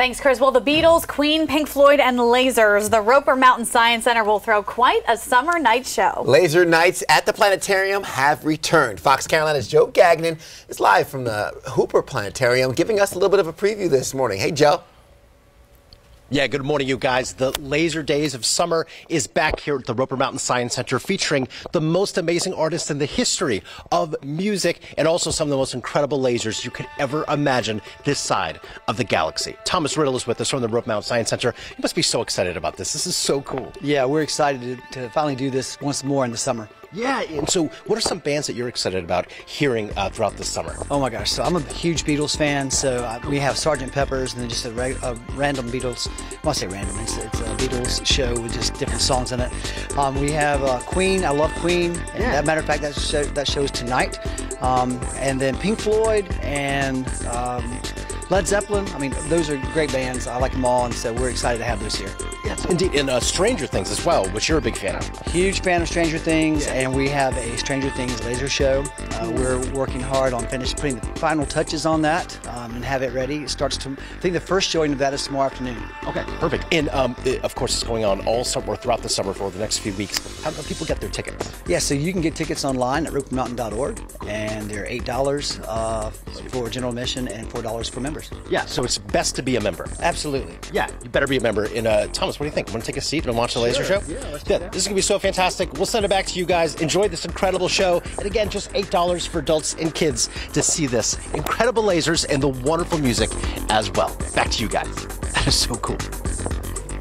Thanks, Chris. Well, the Beatles, Queen, Pink Floyd, and Lasers, the Roper Mountain Science Center will throw quite a summer night show. Laser nights at the planetarium have returned. Fox Carolina's Joe Gagnon is live from the Hooper Planetarium, giving us a little bit of a preview this morning. Hey, Joe. Yeah, good morning, you guys. The Laser Days of Summer is back here at the Roper Mountain Science Center featuring the most amazing artists in the history of music and also some of the most incredible lasers you could ever imagine this side of the galaxy. Thomas Riddle is with us from the Roper Mountain Science Center. You must be so excited about this. This is so cool. Yeah, we're excited to, to finally do this once more in the summer. Yeah, and so what are some bands that you're excited about hearing uh, throughout the summer? Oh my gosh, so I'm a huge Beatles fan, so uh, we have Sgt. Pepper's and then just a, reg- a random Beatles, well, I say random, it's, it's, a Beatles show with just different songs in it. Um, we have uh, Queen, I love Queen, and Yeah. that matter of fact, that, show, that show's tonight. Um, and then Pink Floyd and um, Led Zeppelin, I mean, those are great bands, I like them all, and so we're excited to have those here. Yes, indeed. And uh, Stranger Things as well, which you're a big fan of. Huge fan of Stranger Things, and we have a Stranger Things laser show. Uh, we're working hard on finish putting the final touches on that um, and have it ready. It starts to. I think the first showing of that is tomorrow afternoon. Okay, perfect. And um, it- of course, it's going on all summer, throughout the summer for the next few weeks. How do people get their tickets? Yeah, so you can get tickets online at ropermountain.org, and they're eight dollars uh, for general admission and four dollars for members. Yeah, so it's best to be a member. Absolutely. Yeah, you better be a member. And uh, Thomas, what do you think? Want to take a seat and watch the laser show? Yeah, let's do that. This is gonna be so fantastic. We'll send it back to you guys. Enjoy this incredible show. And again, just eight dollars for adults and kids to see this incredible lasers and the wonderful music as well. Back to you guys. That is so cool.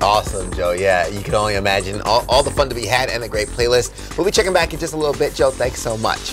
Awesome, Joe. Yeah, you can only imagine all, all the fun to be had and a great playlist. We'll be checking back in just a little bit, Joe. Thanks so much.